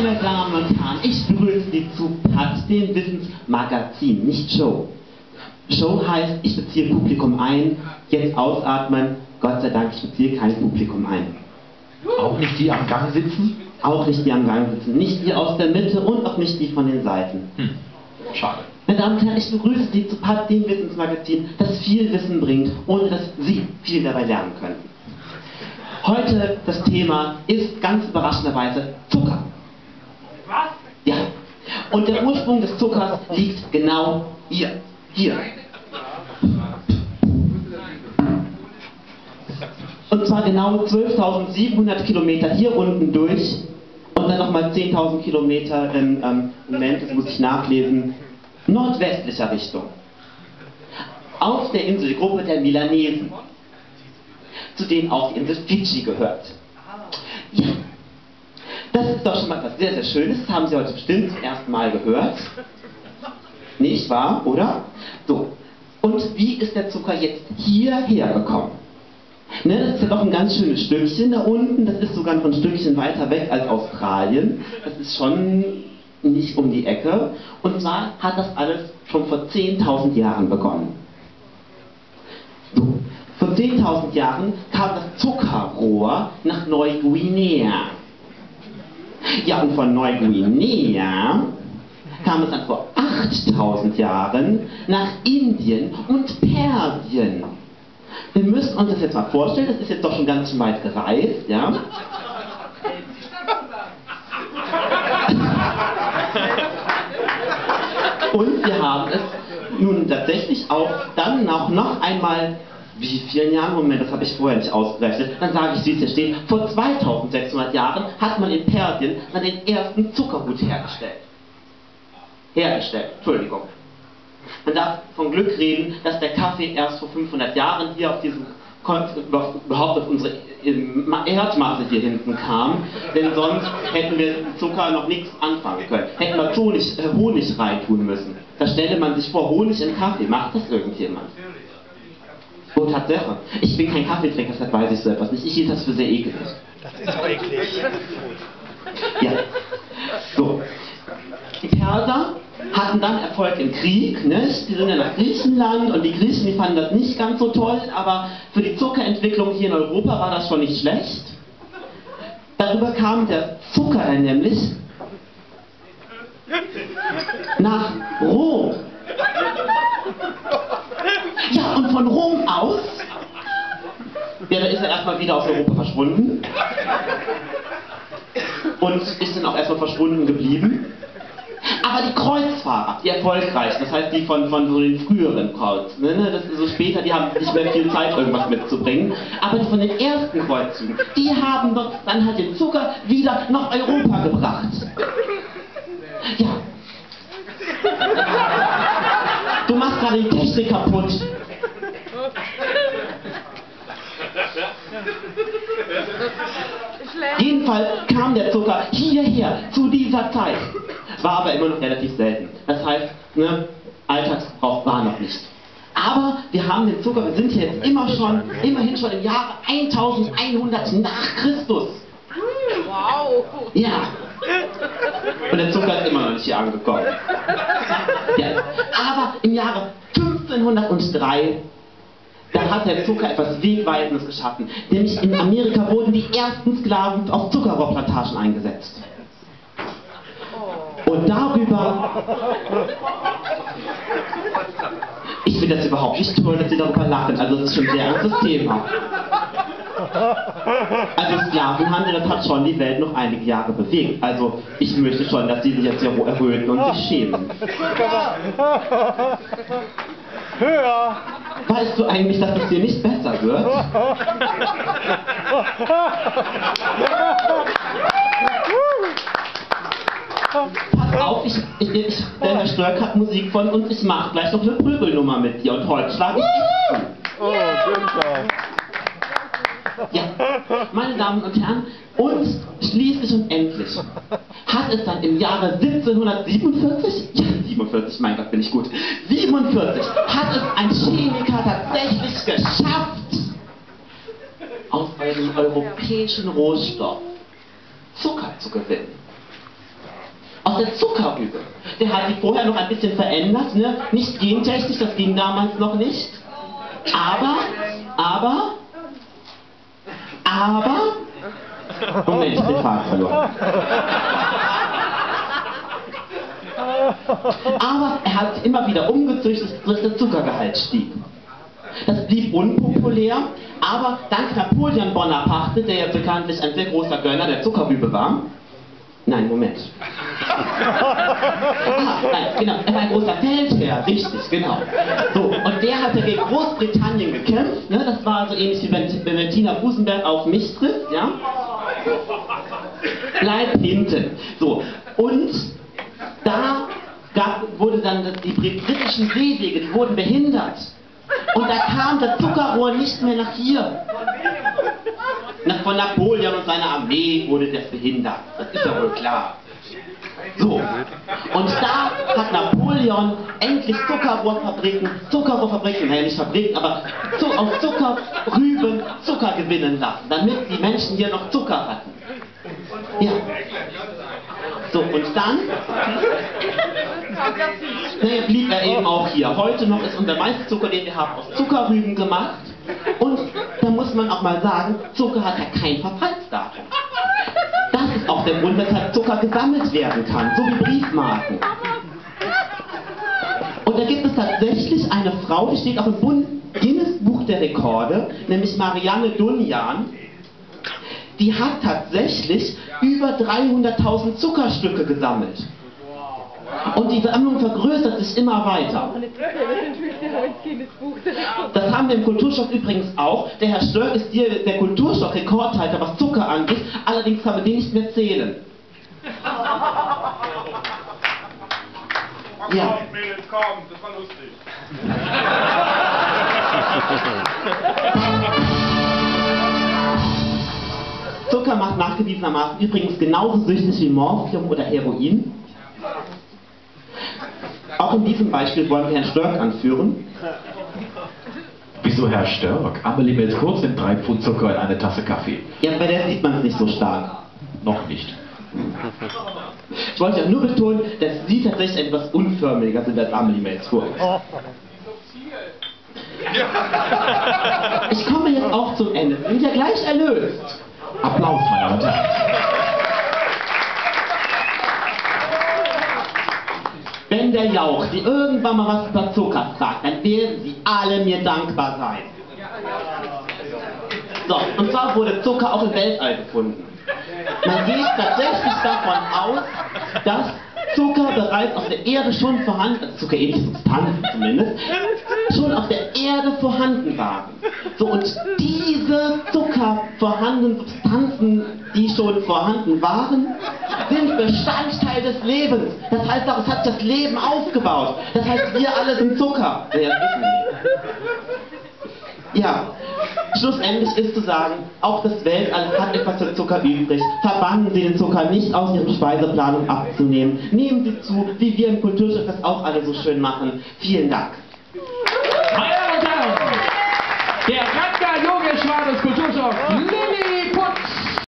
Meine Damen und Herren, ich begrüße Sie zu PAT, dem Wissensmagazin, nicht Show. Show heißt, ich beziehe Publikum ein, jetzt ausatmen, Gott sei Dank, ich beziehe kein Publikum ein. Auch nicht die am Gang sitzen? Auch nicht die am Gang sitzen, nicht die aus der Mitte und auch nicht die von den Seiten. Hm. Schade. Meine Damen und Herren, ich begrüße Sie zu PAT, dem Wissensmagazin, das viel Wissen bringt, ohne dass Sie viel dabei lernen können. Heute das Thema ist ganz überraschenderweise Zucker. Und der Ursprung des Zuckers liegt genau hier. Hier. Und zwar genau 12.700 Kilometer hier unten durch und dann nochmal 10.000 Kilometer in, ähm, Moment, das muss ich nachlesen, nordwestlicher Richtung. Auf der Inselgruppe der Milanesen, zu denen auch die Insel Fidschi gehört. Ja, das ist doch schon mal was sehr, sehr Schönes. Das haben Sie heute bestimmt zum ersten Mal gehört. Nicht wahr, oder? So. Und wie ist der Zucker jetzt hierher gekommen? Ne, das ist ja doch ein ganz schönes Stückchen da unten. Das ist sogar noch ein Stückchen weiter weg als Australien. Das ist schon nicht um die Ecke. Und zwar hat das alles schon vor 10.000 Jahren begonnen. So. Vor 10.000 Jahren kam das Zuckerrohr nach Neuguinea. Ja, und von Neuguinea kam es dann vor 8000 Jahren nach Indien und Persien. Wir müssen uns das jetzt mal vorstellen, das ist jetzt doch schon ganz schön weit gereist, ja? Und wir haben es nun tatsächlich auch dann auch noch einmal wie vielen Jahren? Moment, das habe ich vorher nicht ausgerechnet. Dann sage ich, wie es hier steht. Vor 2600 Jahren hat man in Persien dann den ersten Zuckerhut hergestellt. Hergestellt, Entschuldigung. Man darf von Glück reden, dass der Kaffee erst vor 500 Jahren hier auf diesem überhaupt auf unsere Erdmasse hier hinten kam, denn sonst hätten wir Zucker noch nichts anfangen können. Hätten wir Honig, äh, Honig reintun müssen. Da stelle man sich vor, Honig in Kaffee, macht das irgendjemand? Oh, Tatsache. Ich bin kein Kaffeetrinker, deshalb weiß ich so etwas nicht. Ich hielt das für sehr eklig. Das ist doch eklig. Ja. So. Die Perser hatten dann Erfolg im Krieg, nicht? Die sind ja nach Griechenland und die Griechen, die fanden das nicht ganz so toll, aber für die Zuckerentwicklung hier in Europa war das schon nicht schlecht. Darüber kam der Zucker nämlich nach Rom. Ja, und von Rom aus, ja, da ist er erstmal wieder aus Europa verschwunden und ist dann auch erstmal verschwunden geblieben. Aber die Kreuzfahrer, die erfolgreichen, das heißt die von, von so den früheren Kreuz, ne, ne, das ist so später, die haben nicht mehr viel Zeit, irgendwas mitzubringen, aber die von den ersten Kreuzzügen, die haben dort dann halt den Zucker wieder nach Europa gebracht. Ja. Du machst gerade die Technik kaputt. Jedenfalls kam der Zucker hierher zu dieser Zeit. War aber immer noch relativ selten. Das heißt, ne, Alltagsgebrauch war noch nicht. Aber wir haben den Zucker, wir sind hier jetzt immer schon, immerhin schon im Jahre 1100 nach Christus. Wow. Ja. Und der Zucker ist immer noch nicht hier angekommen. Ja. Aber im Jahre 1503 da hat der Zucker etwas Wegweisendes geschaffen. Nämlich in Amerika wurden die ersten Sklaven auf Zuckerrohrplantagen eingesetzt. Und darüber... Ich finde das überhaupt nicht toll, dass Sie darüber lachen. Also das ist schon sehr ernstes Thema. Also Sklavenhandel, das hat schon die Welt noch einige Jahre bewegt. Also ich möchte schon, dass Sie sich jetzt hier erhöhen und sich schämen. Höher! Weißt du eigentlich, dass es dir nicht besser wird? Pass auf, ich, ich, ich, der Herr Störk hat Musik von uns, ich mache gleich noch eine Prügelnummer mit dir und heute schlage ich dich zu. Oh, Günther. Ja, meine Damen und Herren, und schließlich und endlich hat es dann im Jahre 1747, ja 47, mein Gott, bin ich gut, 47, hat es ein Chemiker tatsächlich geschafft, aus einem europäischen Rohstoff Zucker zu gewinnen. aus der Zuckerrübe. Der hat die vorher noch ein bisschen verändert, ne? nicht gentechnisch, das ging damals noch nicht. Aber, aber, aber, Moment, ich den Faden verloren. Aber er hat immer wieder umgezüchtet, sodass der Zuckergehalt stieg. Das blieb unpopulär, aber dank Napoleon Bonaparte, der ja bekanntlich ein sehr großer Gönner der Zuckerrübe war, Nein, Moment. ah, nein, genau, er war ein großer Feldherr, richtig, genau. So, und der hatte gegen Großbritannien gekämpft, ne? das war so ähnlich wie wenn, wenn Bettina Busenberg auf mich trifft, ja? Bleib hinten. So, und da gab, wurde dann die britischen Seewege, wurden behindert. Und da kam das Zuckerrohr nicht mehr nach hier. Von Napoleon und seiner Armee wurde das behindert. Das ist ja wohl klar. So, und da hat Napoleon endlich Zuckerrohrfabriken, Zuckerrohrfabriken, naja nicht Fabriken, aber aus Zuckerrüben Zucker gewinnen lassen, damit die Menschen hier noch Zucker hatten. Ja. So, und dann naja, blieb er eben auch hier. Heute noch ist unser meiste Zucker, den wir haben, aus Zuckerrüben gemacht. Und da muss man auch mal sagen, Zucker hat ja kein Verfallsdatum. Das ist auch der Grund, weshalb Zucker gesammelt werden kann, so wie Briefmarken. Und da gibt es tatsächlich eine Frau, die steht auch im Bund Guinness Buch der Rekorde, nämlich Marianne Dunjan. Die hat tatsächlich über 300.000 Zuckerstücke gesammelt. Und die Sammlung vergrößert sich immer weiter. Das haben wir im Kulturschock übrigens auch. Der Herr Störk ist hier der Kulturschock-Rekordhalter, was Zucker angeht. Allerdings kann man den nicht mehr zählen. Ja. Komm, das war lustig. Zucker macht nachgewiesenermaßen übrigens genauso süchtig wie Morphium oder Heroin. Auch in diesem Beispiel wollen wir Herrn Störk anführen. Wieso Herr Störk? Amelie Mills kurz sind drei Pfund Zucker in eine Tasse Kaffee. Ja, bei der sieht man es nicht so stark. Noch nicht. Ich wollte ja nur betonen, dass Sie tatsächlich etwas unförmiger sind als Amelie Melzfurth. Ich komme jetzt auch zum Ende. Sie sind ja gleich erlöst. Applaus, meine Damen und Herren. Wenn der Jauch Sie irgendwann mal was über Zucker sagt, dann werden Sie alle mir dankbar sein. So, und zwar wurde Zucker auch im Weltall gefunden. Man geht tatsächlich davon aus, dass Zucker bereits auf der Erde schon vorhanden, zuckerähnliche Substanzen zumindest, schon auf der Erde vorhanden waren. So, und diese Zucker vorhandenen Substanzen, die schon vorhanden waren, sind Bestandteil des Lebens. Das heißt auch, es hat das Leben aufgebaut. Das heißt, wir alle sind Zucker. Ja, schlussendlich ist zu sagen, auch das Weltall hat etwas für Zucker übrig. Verbannen Sie den Zucker nicht aus Ihrem Speiseplan, um abzunehmen. Nehmen Sie zu, wie wir im Kulturschiff das auch alle so schön machen. Vielen Dank.